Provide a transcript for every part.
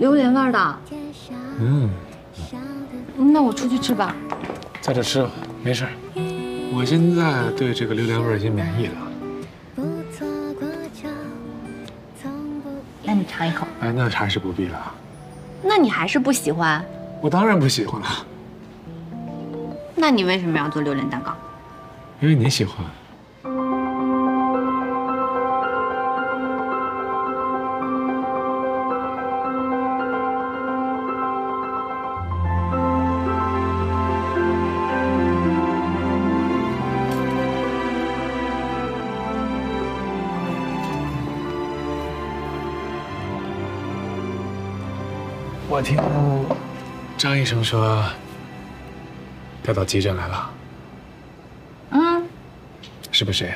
榴莲味的。嗯，那我出去吃吧。在这吃吧，没事。我现在对这个榴莲味已经免疫了。那你尝一口。哎，那还是不必了。那你还是不喜欢？我当然不喜欢了。那你为什么要做榴莲蛋糕？因为你喜欢。我听张医生说，调到急诊来了。嗯，是不是呀？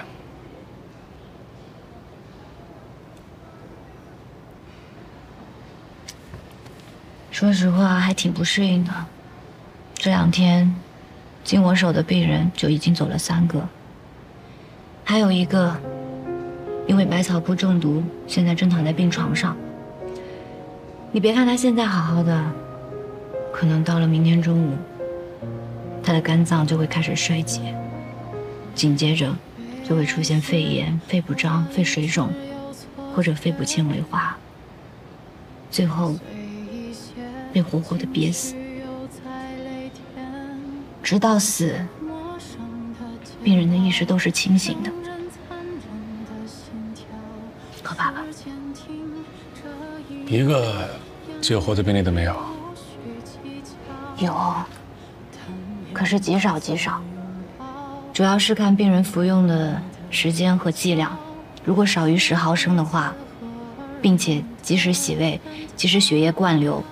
说实话，还挺不适应的。这两天，经我手的病人就已经走了三个，还有一个因为百草枯中毒，现在正躺在病床上。你别看他现在好好的，可能到了明天中午，他的肝脏就会开始衰竭，紧接着就会出现肺炎、肺不张、肺水肿，或者肺部纤维化，最后被活活的憋死。直到死，病人的意识都是清醒的，可怕吧？一个救活的病例都没有。有，可是极少极少。主要是看病人服用的时间和剂量，如果少于十毫升的话，并且及时洗胃、及时血液灌流，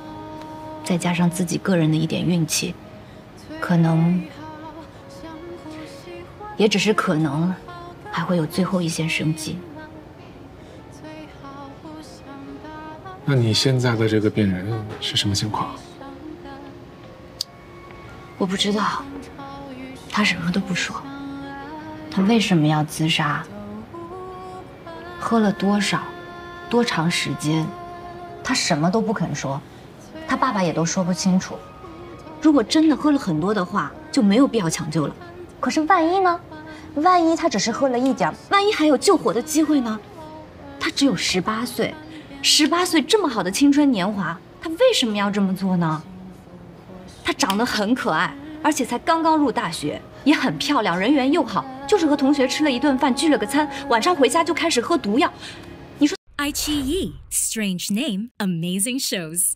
再加上自己个人的一点运气，可能也只是可能，还会有最后一线生机。那你现在的这个病人是什么情况？我不知道，他什么都不说。他为什么要自杀？喝了多少？多长时间？他什么都不肯说，他爸爸也都说不清楚。如果真的喝了很多的话，就没有必要抢救了。可是万一呢？万一他只是喝了一点，万一还有救活的机会呢？他只有十八岁。十八岁这么好的青春年华，他为什么要这么做呢？他长得很可爱，而且才刚刚入大学，也很漂亮，人缘又好，就是和同学吃了一顿饭，聚了个餐，晚上回家就开始喝毒药。你说？爱奇艺，Strange Name，Amazing Shows。